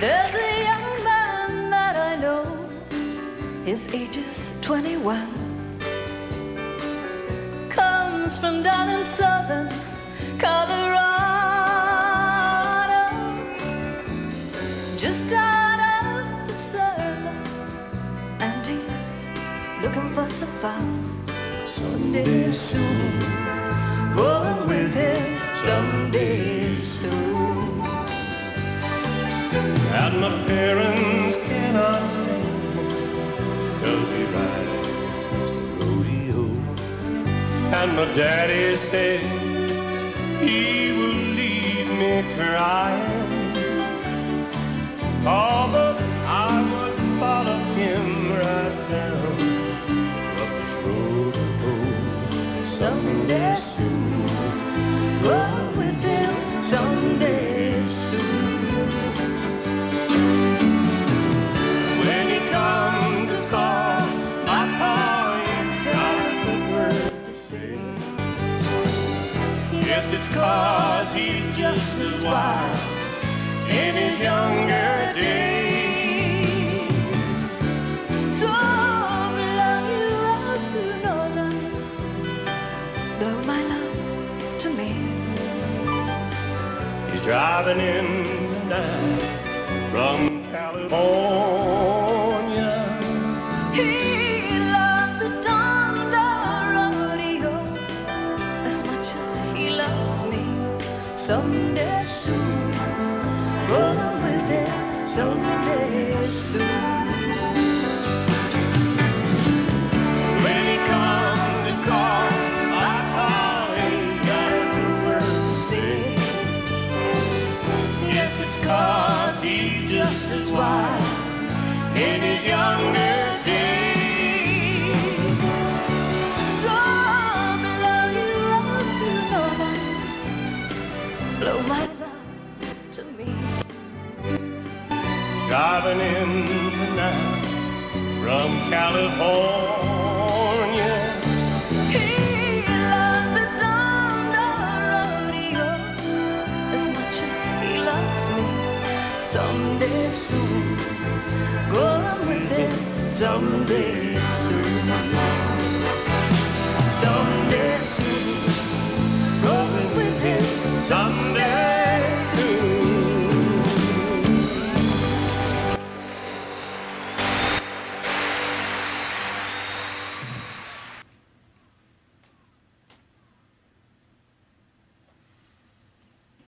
There's a young man that I know, his age is 21. Comes from down in southern Colorado. Just out of the service, and he's looking for some fun. Someday soon. And my parents cannot stand Cause he rides the rodeo. And my daddy says He will leave me crying. Oh, but I would follow him right down The roughest road. To hoe Someday soon. Going with him. Someday Yes, it's cause he's just as wild in his younger days. So blow you you know that. Blow my love to me. He's driving in Someday soon, going with him. Someday soon. Cause he's just as wild in his younger days. Driving in tonight from California. He loves the Donda rodeo as much as he loves me. Someday soon, going with him. Someday soon, someday soon, going with him. Someday